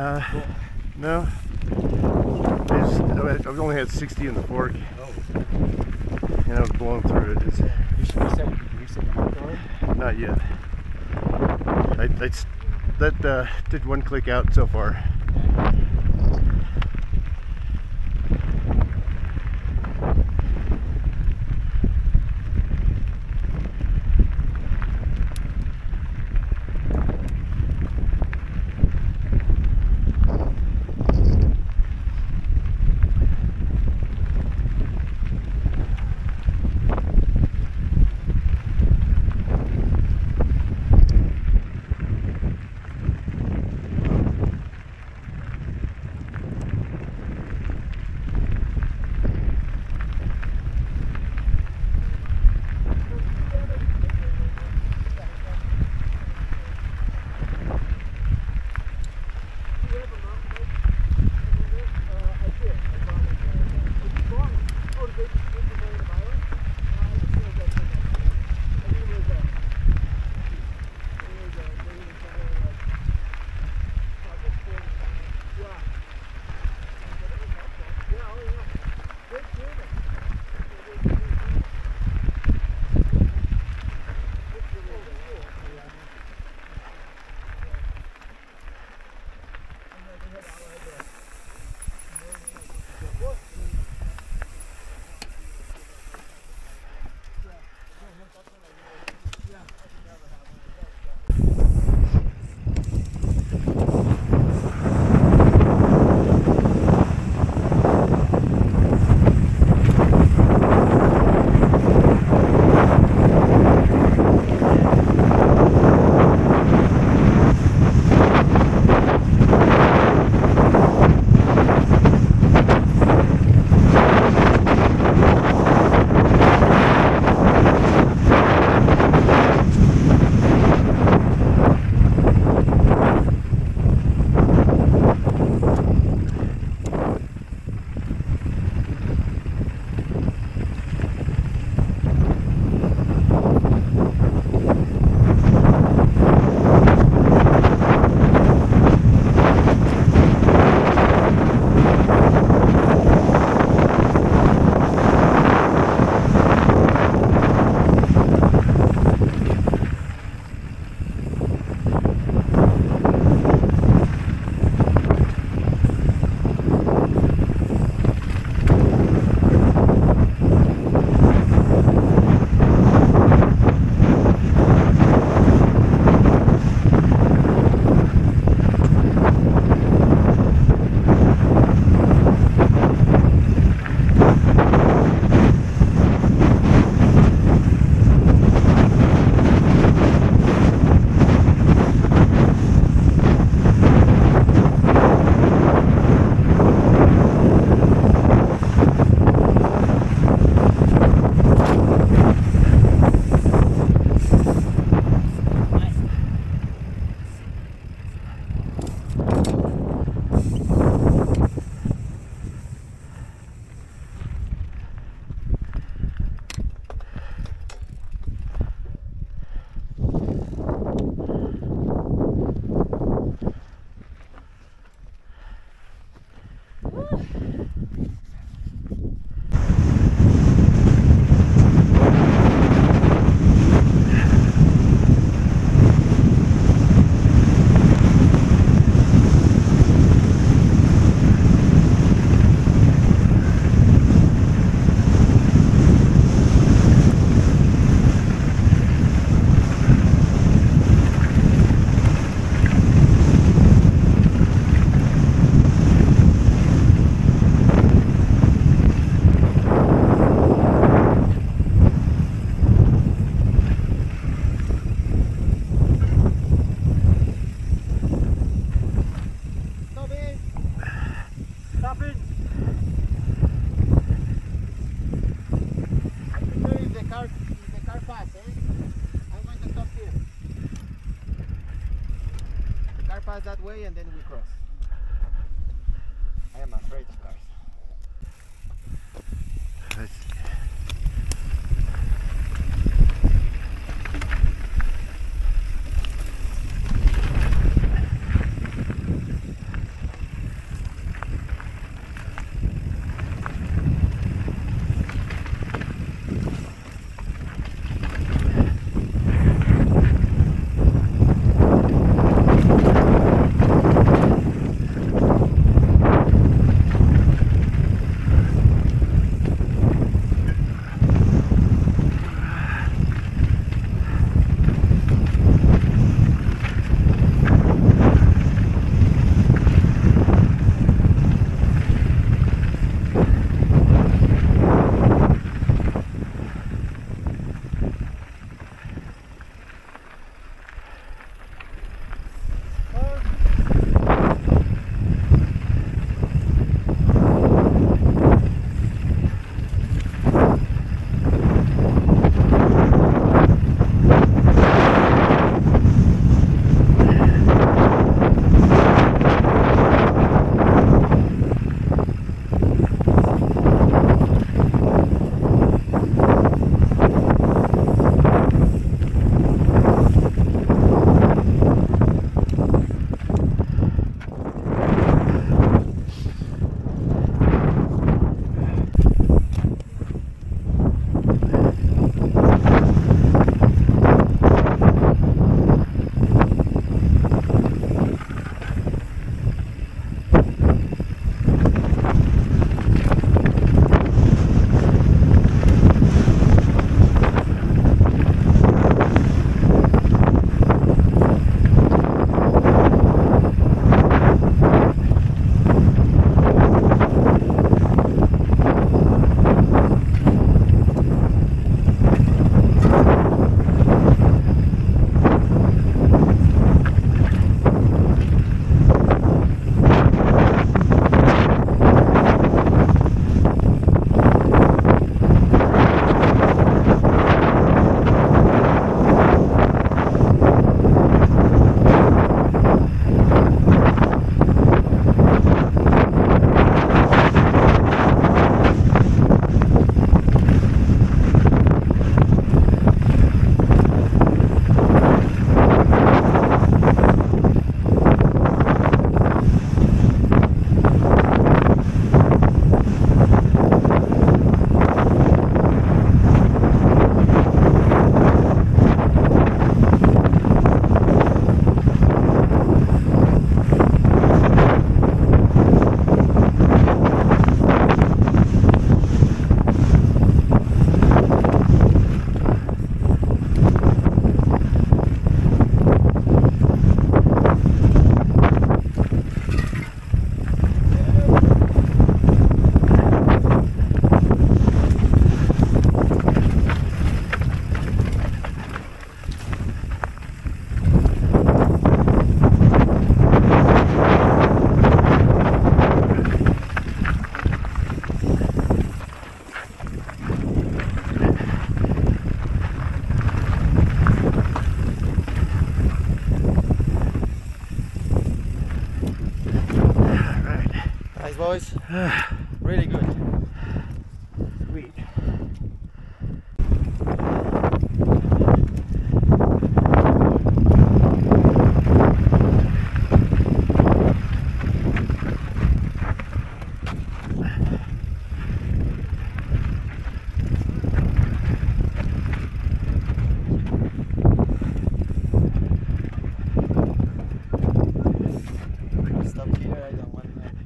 Uh, no. I just, I've only had 60 in the fork, Oh, and I was blowing through it. You should have said you said you worked on not yet. I, I that uh, did one click out so far.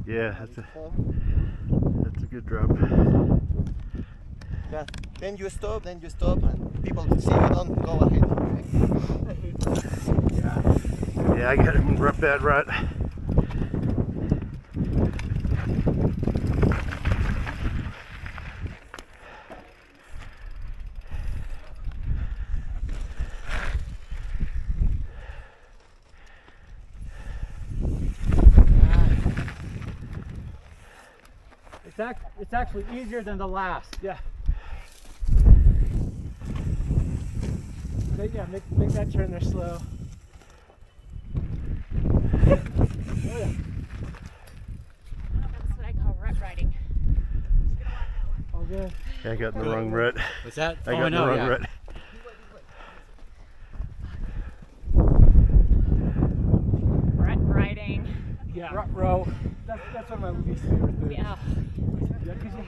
Yeah, that's a that's a good drop. Yeah. Then you stop. Then you stop, and people see you don't go ahead. Yeah, yeah, I got him rough that rut. It's, actually easier than the last. Yeah. Make, yeah, make, make that turn there slow. That's what I call rut riding. All good. Yeah, I got in the wrong rut. What's that? I oh, got in oh, the wrong yeah. rut. Rut riding. Yeah. Rut row. That's, that's one of my least favorite things. Yeah.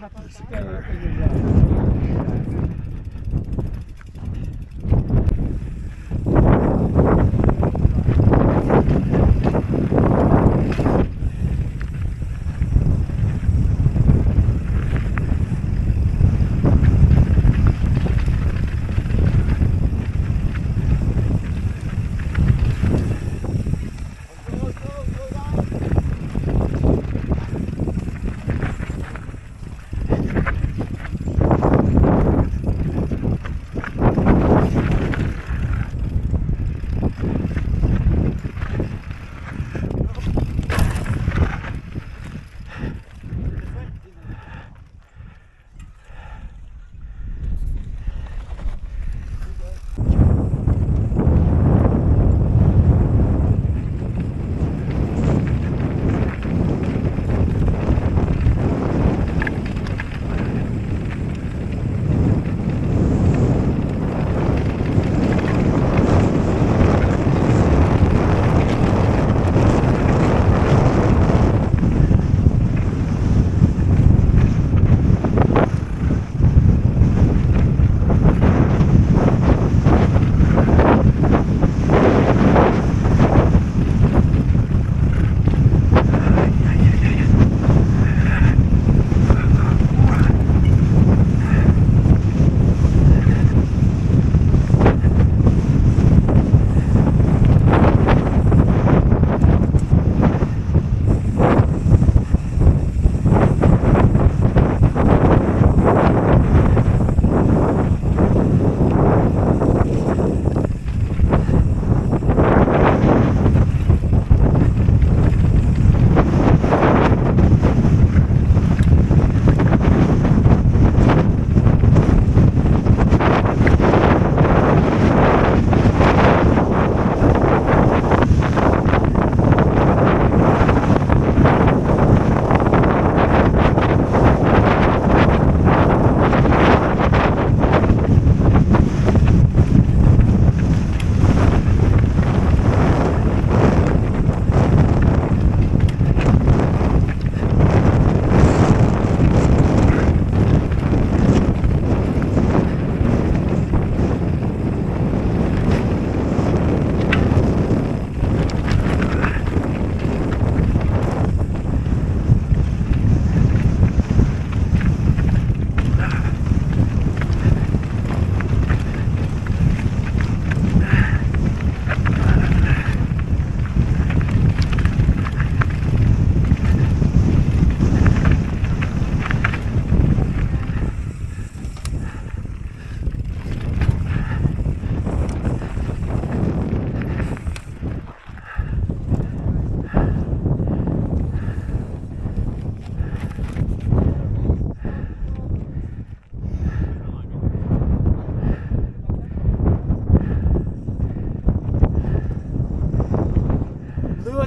Have to stay in your rut.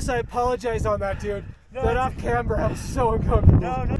I apologize on that, dude. But off camera, I'm so uncomfortable. No, no.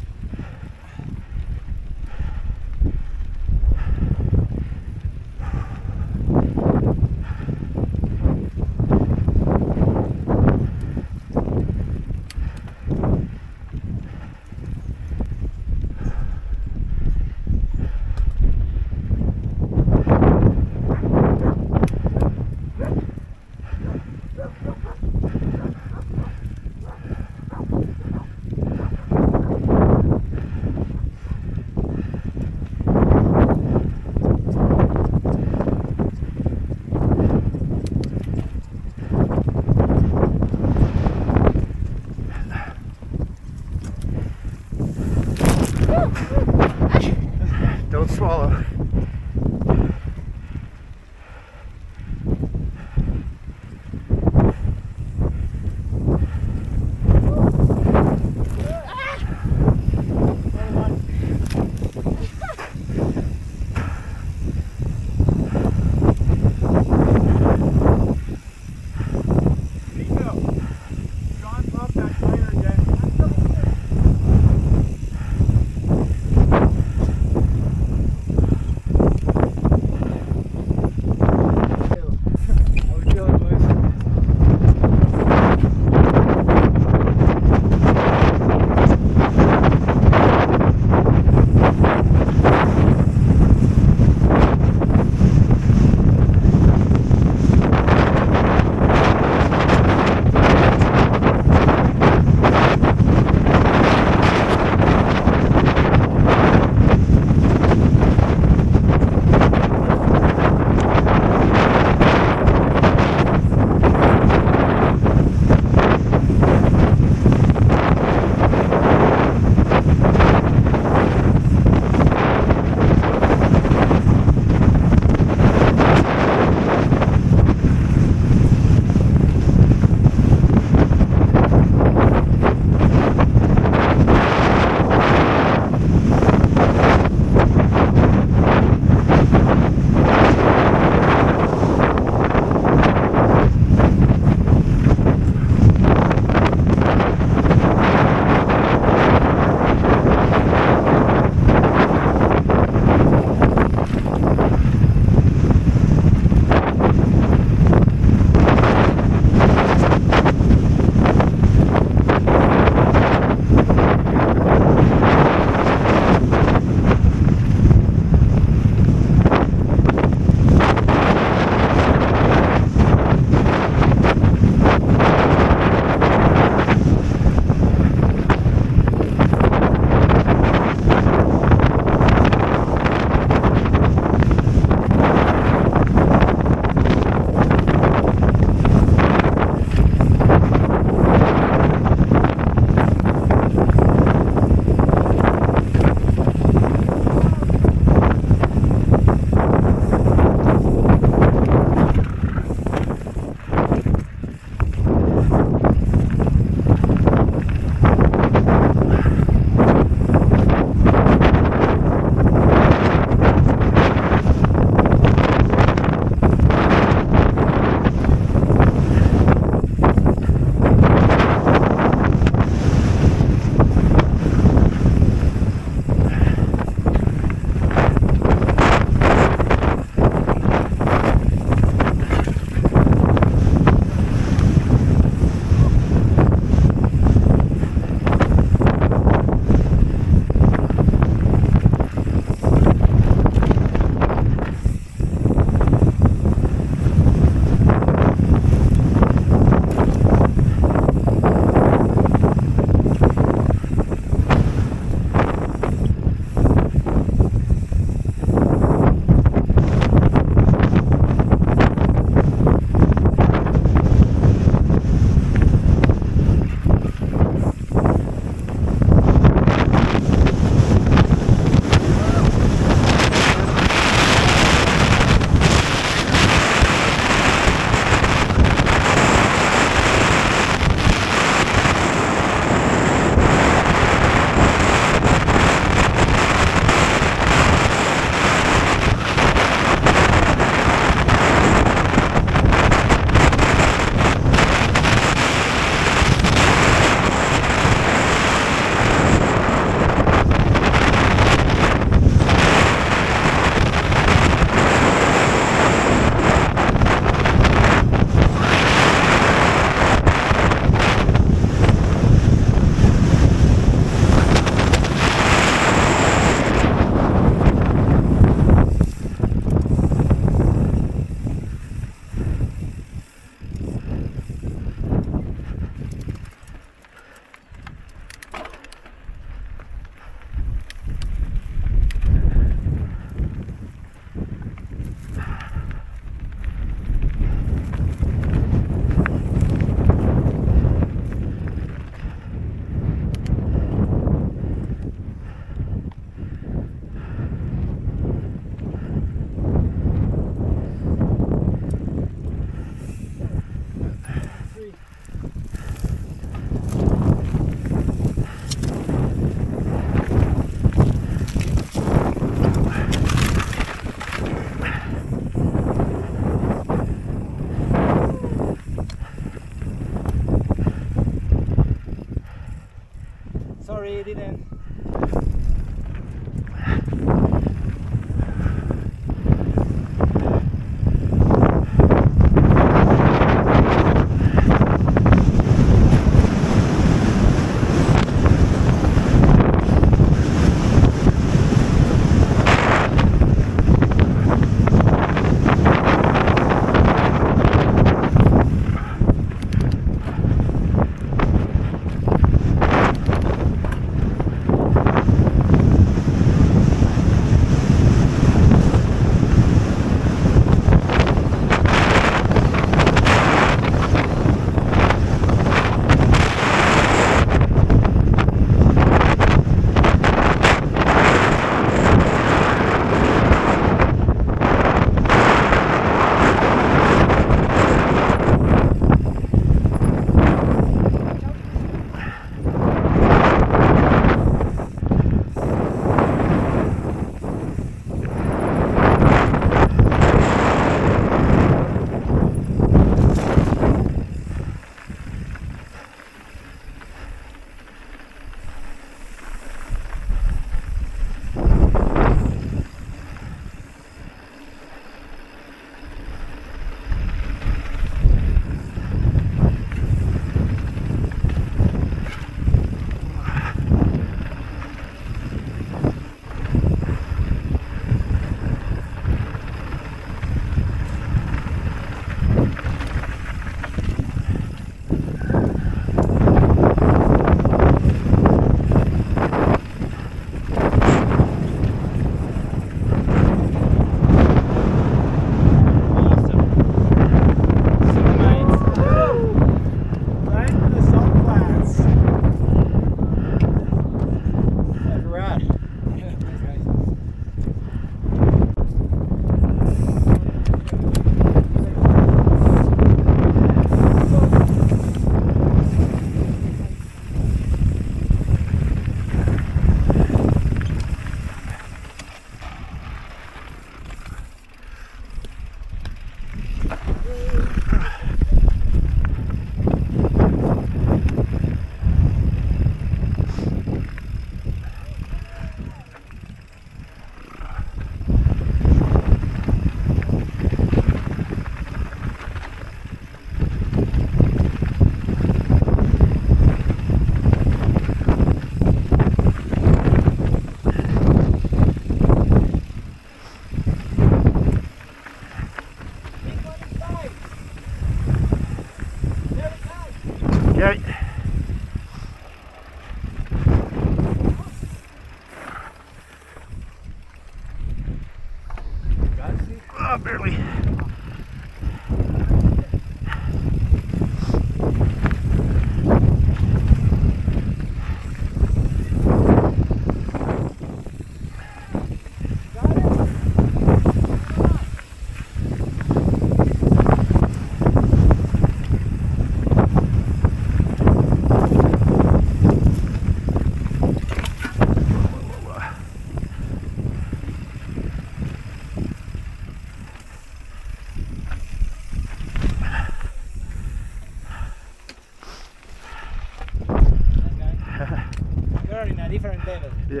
Yeah,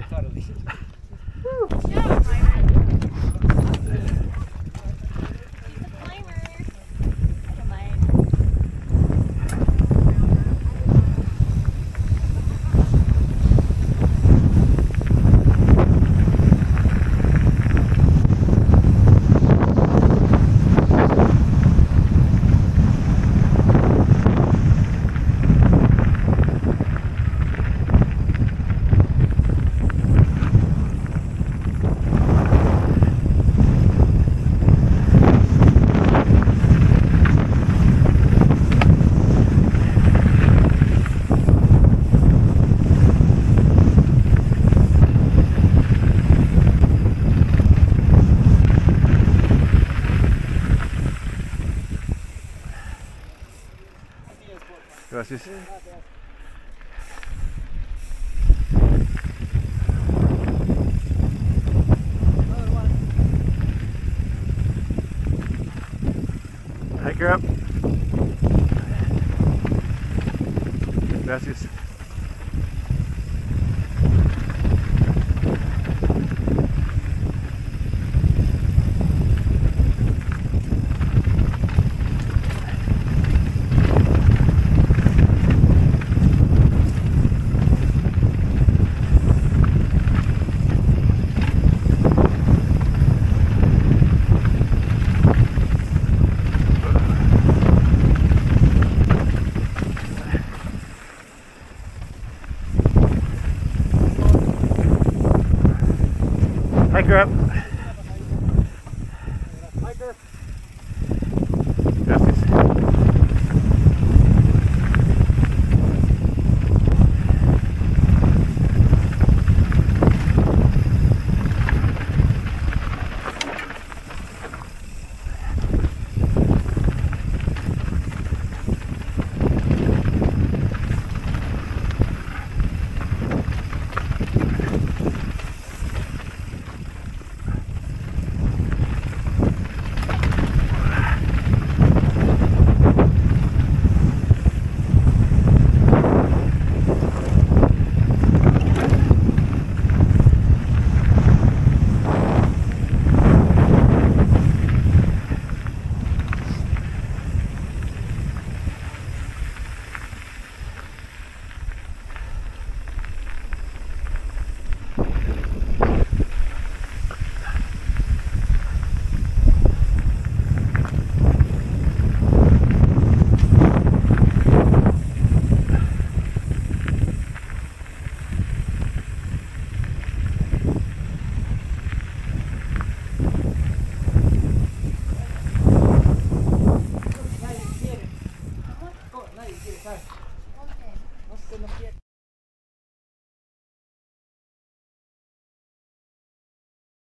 Gracias. Hiker up.